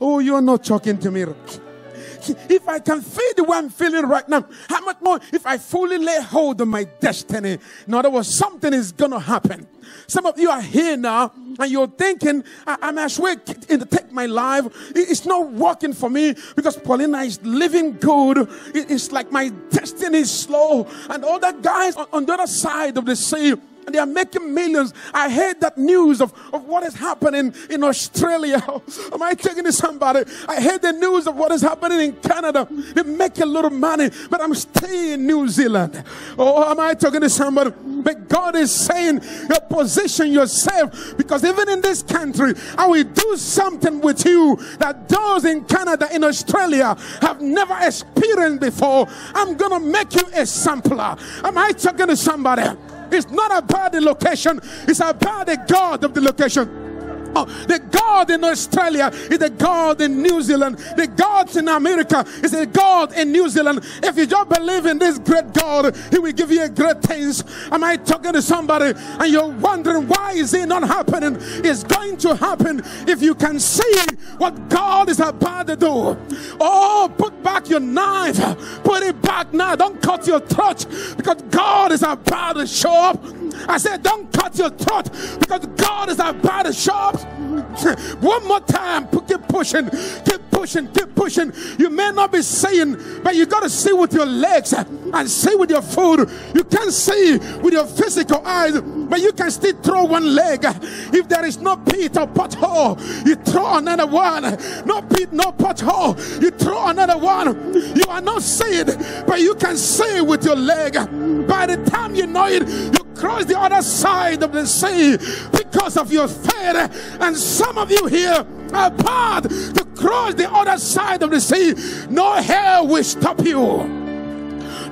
Oh, you're not talking to me. If I can feel the way I'm feeling right now, how much more if I fully lay hold of my destiny? In other words, something is going to happen. Some of you are here now and you're thinking, I, am actually to take my life. It's not working for me because Paulina is living good. It's like my destiny is slow. And all the guys on the other side of the sea, and they are making millions. I heard that news of, of what is happening in Australia. Am I taking to somebody? I heard the news of what is happening in Canada. They make a little money, but I'm staying in New Zealand. Oh, am I talking to somebody? But God is saying, position yourself because even in this country, I will do something with you that those in Canada, in Australia have never experienced before. I'm to make you a sampler. Am I talking to somebody? It's not about the location, it's about the God of the location. Oh, the God in Australia is the God in New Zealand. The God in America is the God in New Zealand. If you don't believe in this great God, He will give you a great things. Am I talking to somebody and you're wondering why is it not happening? It's going to happen if you can see what God is about to do. Oh, put back your knife, put it back now. Don't cut your throat because God is about to show up. I said, don't cut your throat because God is about to show. One more time, keep pushing, keep pushing, keep pushing. You may not be seeing, but you got to see with your legs and see with your food. You can't see with your physical eyes, but you can still throw one leg. If there is no pit or pothole, you throw another one. No pit, no pothole, you throw another one. You are not seeing, but you can see with your leg. By the time you know it, you cross the other side of the sea because of your faith. And some of you here are part to cross the other side of the sea. No hell will stop you.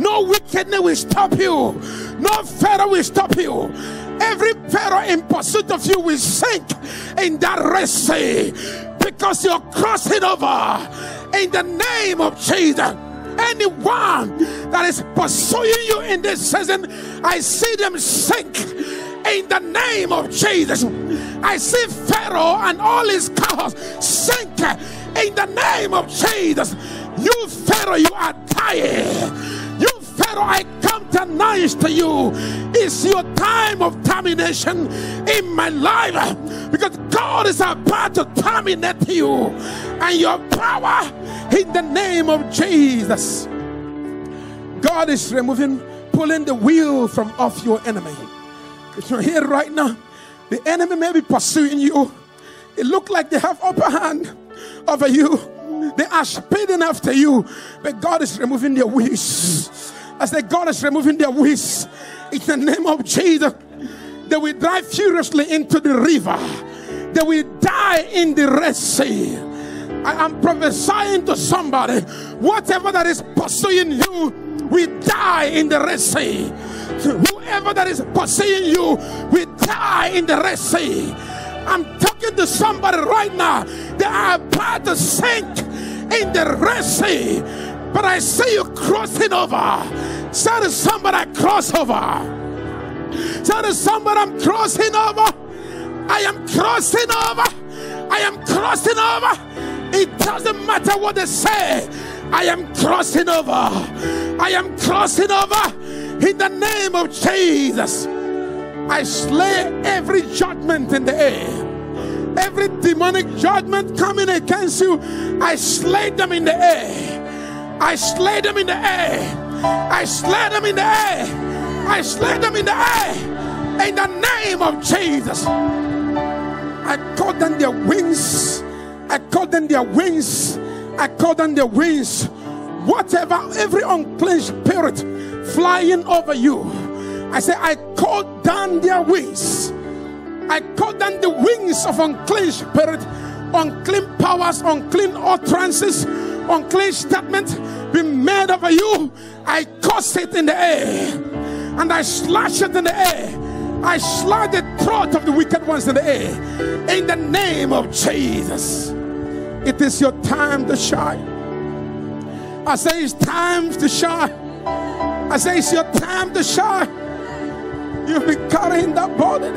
No wickedness will stop you. No Pharaoh will stop you. Every Pharaoh in pursuit of you will sink in that Red Sea because you're crossing over in the name of Jesus anyone that is pursuing you in this season, I see them sink in the name of Jesus. I see Pharaoh and all his cows sink in the name of Jesus. You, Pharaoh, you are dying. You, Pharaoh, I come to tonight to you. It's your time of termination in my life because God is about to terminate you and your power in the name of Jesus. God is removing, pulling the wheel from off your enemy. If you're here right now, the enemy may be pursuing you. It look like they have upper hand over you. They are speeding after you, but God is removing their wheels. I say, God is removing their wheels. In the name of Jesus, they will drive furiously into the river. They will die in the Red Sea. I am prophesying to somebody whatever that is pursuing you will die in the Red Sea. Whoever that is pursuing you we die in the Red Sea. I'm talking to somebody right now. They are about to sink in the Red Sea. But I see you crossing over. Say to somebody, I cross over. Say to somebody, I'm crossing over. I am crossing over. I am crossing over. It doesn't matter what they say. I am crossing over. I am crossing over in the name of Jesus. I slay every judgment in the air. Every demonic judgment coming against you, I slay them in the air. I slay them in the air. I slay them in the air. I slay them in the air. In the name of Jesus. I cut down their wings I call them their wings. Them their wings. Whatever, every unclean spirit flying over you, I say, I call down their wings. I call down the wings of unclean spirit, unclean powers, unclean utterances, unclean statements be made over you. I curse it in the air and I slash it in the air. I slash the throat of the wicked ones in the air in the name of Jesus. It is your time to shine. I say it's time to shine. I say it's your time to shine. You've been carrying that burden.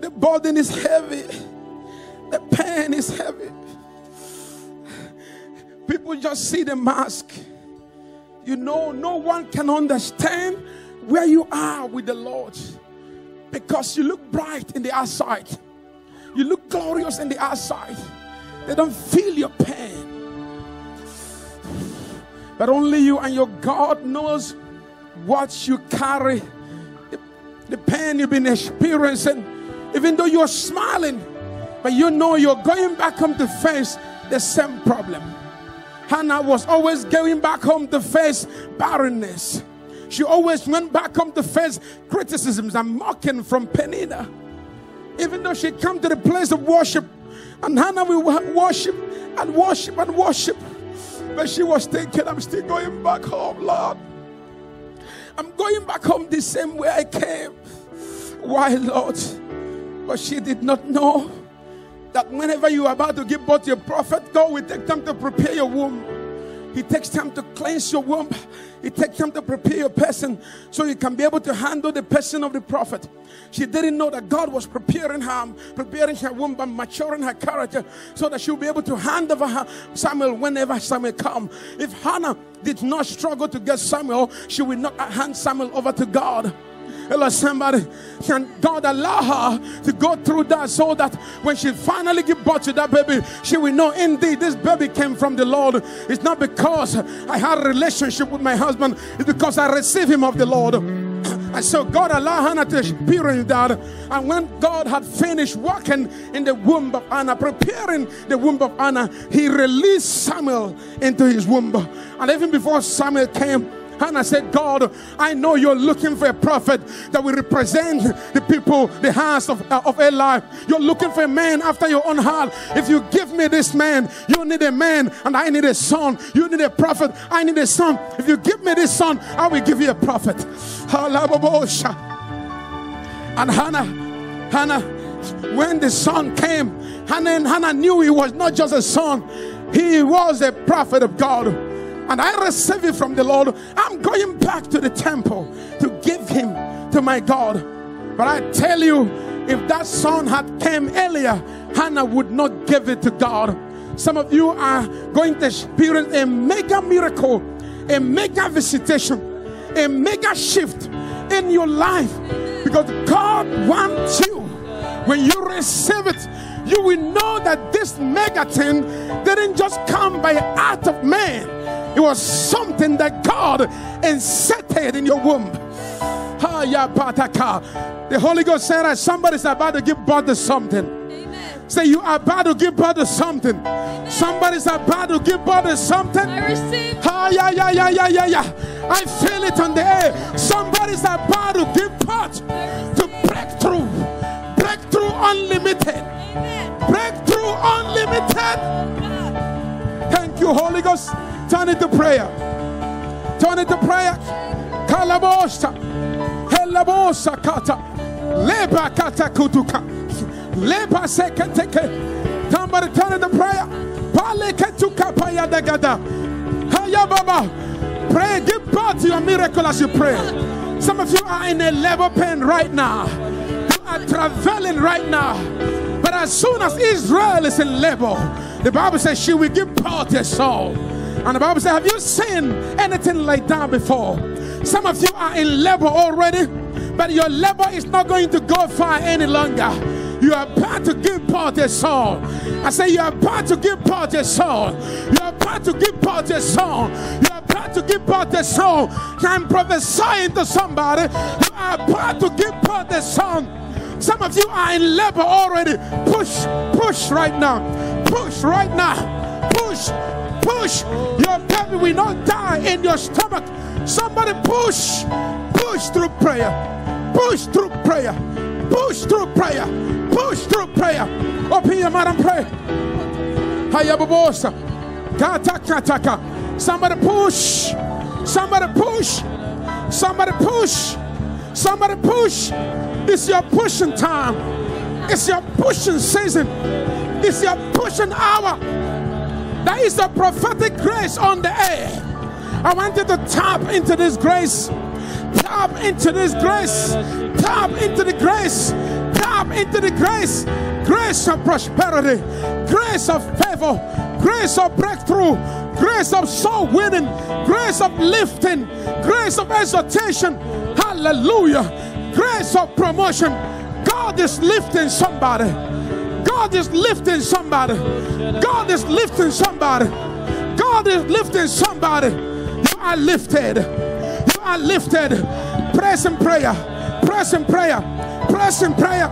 The burden is heavy. The pain is heavy. People just see the mask. You know, no one can understand where you are with the Lord because you look bright in the outside, glorious in the outside. They don't feel your pain. But only you and your God knows what you carry, the, the pain you've been experiencing, even though you're smiling, but you know you're going back home to face the same problem. Hannah was always going back home to face barrenness. She always went back home to face criticisms and mocking from Peninnah. Even though she come to the place of worship, and Hannah will worship and worship and worship. But she was thinking, I'm still going back home, Lord. I'm going back home the same way I came. Why, Lord? But she did not know that whenever you are about to give birth to a prophet, God will take time to prepare your womb. He takes time to cleanse your womb. He takes time to prepare your person so you can be able to handle the person of the prophet. She didn't know that God was preparing her, preparing her womb and maturing her character so that she'll be able to hand over her Samuel whenever Samuel come. If Hannah did not struggle to get Samuel, she will not hand Samuel over to God. Hello, somebody. Can God allow her to go through that so that when she finally give birth to that baby, she will know indeed this baby came from the Lord. It's not because I had a relationship with my husband, it's because I received him of the Lord. And so God allowed Hannah to experience that. And when God had finished working in the womb of Anna, preparing the womb of Anna, he released Samuel into his womb. And even before Samuel came, Hannah said, God, I know you're looking for a prophet that will represent the people, the house of, uh, of Eli. You're looking for a man after your own heart. If you give me this man, you need a man, and I need a son. You need a prophet, I need a son. If you give me this son, I will give you a prophet. And Hannah, Hannah, when the son came, Hannah, Hannah knew he was not just a son, he was a prophet of God and I receive it from the Lord, I'm going back to the temple to give him to my God. But I tell you, if that son had came earlier, Hannah would not give it to God. Some of you are going to experience a mega miracle, a mega visitation, a mega shift in your life because God wants you. When you receive it, you will know that this mega thing didn't just come by act of man it was something that God inserted in your womb. The Holy Ghost said that somebody's about to give birth to something. Amen. Say you are about to give birth to something. Amen. Somebody's about to give birth to something. I receive. Ah, yeah, yeah, yeah, yeah, yeah, yeah. I feel it on the air. Somebody's about to give birth to breakthrough. Breakthrough unlimited. Amen. Breakthrough unlimited. Thank you, Holy Ghost. Turn it to prayer. Turn it to prayer. Kalabosa. Helabosa kata. Leba kata kutuka. Leba sekateke. Somebody turn it to prayer. Pale ketuka paya dagada. Haya baba. Pray. Give birth to your miracle as you pray. Some of you are in a labor pain right now. You are traveling right now. But as soon as Israel is in labor, the Bible says she will give birth to a soul. And the Bible says, Have you seen anything like that before? Some of you are in labor already, but your labor is not going to go far any longer. You are about to give birth to a soul. I say, You are about to give birth to a soul. You are about to give birth to a soul. You are about to give birth to a soul. Can prophesy into somebody. You are about to give birth to a son. Some of you are in labor already. Push, push right now. Push right now. Push, push. Your baby will not die in your stomach. Somebody push, push through prayer, push through prayer, push through prayer, push through prayer. Open your mouth and pray. Hayabubosa. Kata kataka. Somebody push. Somebody push. Somebody push. Somebody push. It's your pushing time. It's your pushing season. It's your pushing hour. There is a prophetic grace on the air. I want you to tap into this grace. Tap into this grace. Tap into the grace. Tap into the grace, grace of prosperity, grace of favor, grace of breakthrough, grace of soul winning, grace of lifting, grace of exhortation. Hallelujah. Grace of promotion. God is lifting somebody. God is lifting somebody. God is lifting somebody. God is lifting somebody. You are lifted. You are lifted. Press in prayer. Press in prayer. Press in prayer.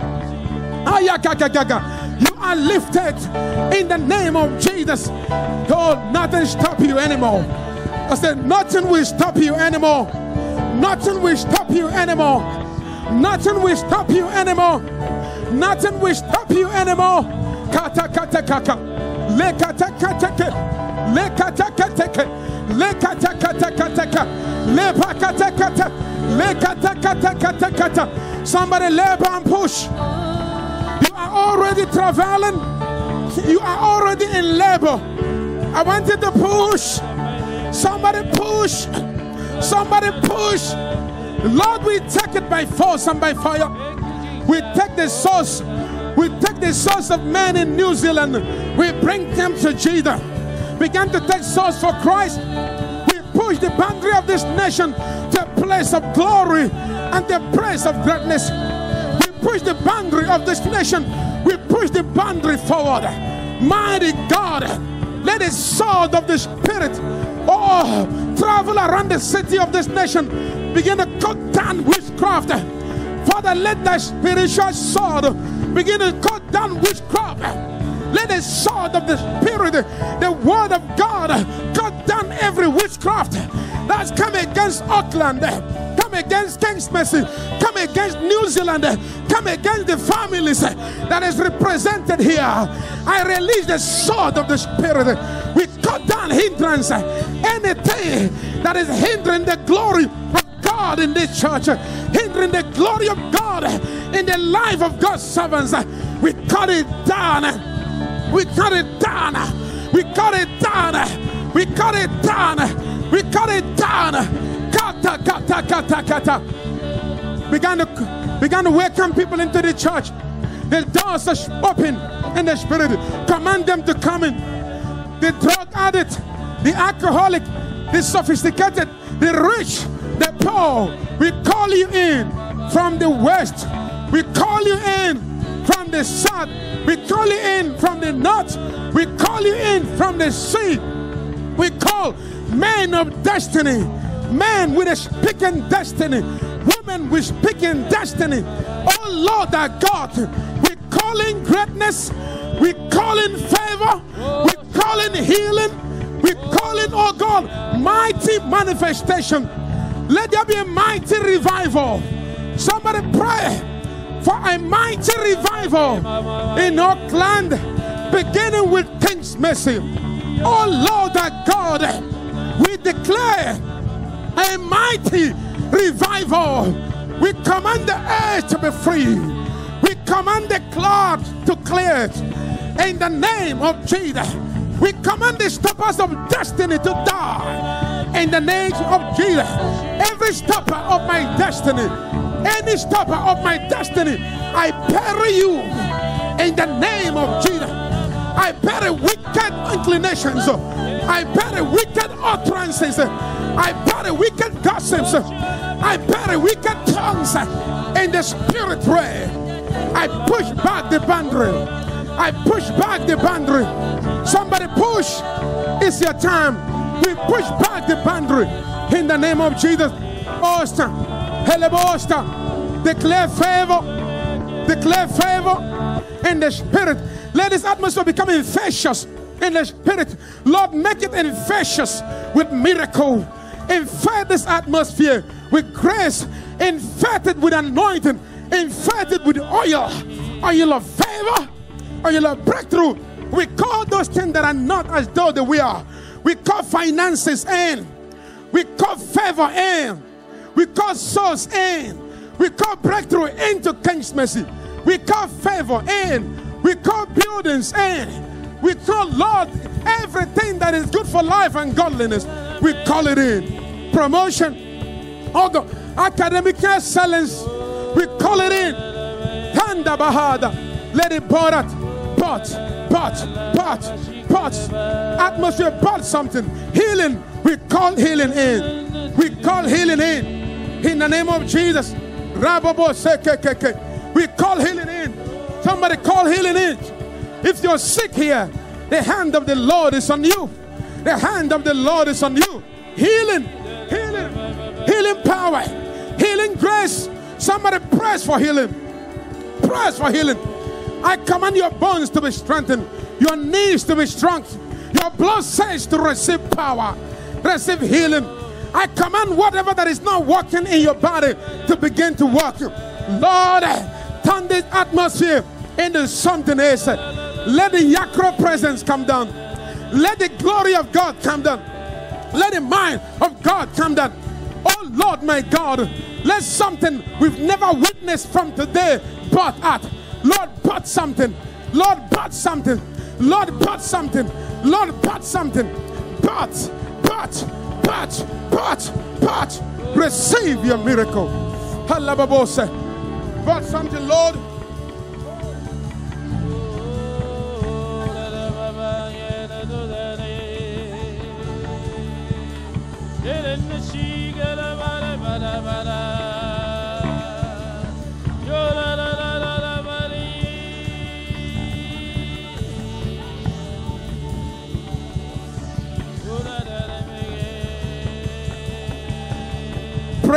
You are lifted in the name of Jesus. Oh, nothing stop you anymore. I said, nothing will stop you anymore. Nothing will stop you anymore. Nothing will stop you anymore. Nothing will stop you anymore. Kata kata kata. Le kata kata kata. Le kata kata kata. Le kata kata kata kata. Le kata kata. Le kata kata kata kata. Somebody labor and push. You are already traveling. You are already in labor. I want you to push. Somebody push. Somebody push. Lord, we take it by force and by fire. We take the source. We take the source of men in New Zealand. We bring them to Jesus. Begin to take source for Christ. We push the boundary of this nation to a place of glory and the place of greatness. We push the boundary of this nation. We push the boundary forward. Mighty God, let the sword of the Spirit oh travel around the city of this nation. Begin to cut down witchcraft. Father, let thy spiritual sword begin to cut down witchcraft. Let the sword of the Spirit, the word of God, cut down every witchcraft that's come against Auckland, come against King's Mercy, come against New Zealand, come against the families that is represented here. I release the sword of the Spirit. We cut down hindrance, anything that is hindering the glory of God in this church, hindering the glory of God in the life of God's servants. We cut it down. We cut it down. We cut it down. We cut it down. We cut it down. Kata kata kata kata. Began to began to welcome people into the church. The doors are open in the spirit. Command them to come in. The drug addict, the alcoholic, the sophisticated, the rich, the poor. We call you in from the west. We call you in from the south. We call you in from the north. We call you in from the sea. We call men of destiny, men with a speaking destiny, women with speaking destiny. Oh Lord our God, we call in greatness, we call in favor, we call in healing, we call in, oh God, mighty manifestation. Let there be a mighty revival. Somebody pray for a mighty revival in Auckland, beginning with King's Mercy. Oh Lord our God, we declare a mighty revival. We command the air to be free. We command the clouds to clear it. In the name of Jesus, we command the stoppers of destiny to die. In the name of Jesus, every stopper of my destiny, any stopper of my destiny, I bury you in the name of Jesus. I bury wicked inclinations. I bury wicked utterances. I bury wicked gossips. I bury wicked tongues in the spirit realm. I push back the boundary. I push back the boundary. Somebody push. It's your time. We push back the boundary in the name of Jesus. Osta, Helebosta, declare favor, declare favor in the spirit. Let this atmosphere become infectious in the spirit. Lord, make it infectious with miracle. Infect this atmosphere with grace, infect it with anointing, infect it with oil, oil of favor, oil of breakthrough. We call those things that are not as though they we are. We call finances in. We call favor in. We call souls in. We call breakthrough into King's mercy. We call favor in. We call buildings in. We call Lord everything that is good for life and godliness. We call it in. Promotion. Oh God. Academic excellence. We call it in. Tanda Bahada. Let it pour out. Pot, pot, pot, pot. Atmosphere, pot something. Healing. We call healing in. We call healing in. In the name of Jesus. We call healing in. Somebody call healing in. If you're sick here, the hand of the Lord is on you. The hand of the Lord is on you. Healing, healing, healing power, healing grace. Somebody press for healing. Press for healing. I command your bones to be strengthened, your knees to be strong, your blood says to receive power, receive healing. I command whatever that is not working in your body to begin to work. Lord, turn this atmosphere into something else. Let the Yakro presence come down. Let the glory of God come down. Let the mind of God come down. Oh Lord, my God, let something we've never witnessed from today but out. Lord, but something. Lord, but something. Lord, put something. Lord, put something. Put, put, put, put, but. Receive your miracle. Halababose. But something, Lord.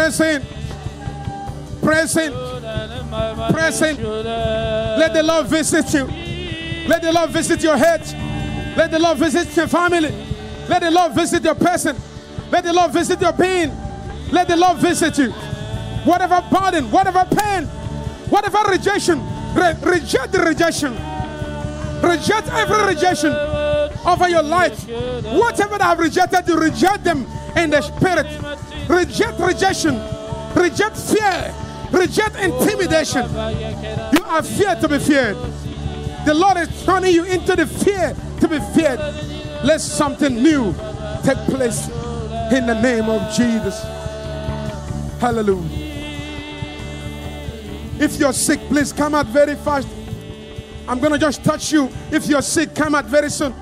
Present. Present. Present. Let the Lord visit you. Let the Lord visit your head. Let the Lord visit your family. Let the Lord visit your person. Let the Lord visit your pain. Let the Lord visit you. Whatever burden, whatever pain, whatever rejection, re- reject the rejection. Reject every rejection over your life. Whatever that have rejected you, reject them in the spirit. Reject rejection. Reject fear. Reject intimidation. You are feared to be feared. The Lord is turning you into the fear to be feared. Let something new take place in the name of Jesus. Hallelujah. If you're sick, please come out very fast. I'm going to just touch you. If you're sick, come out very soon.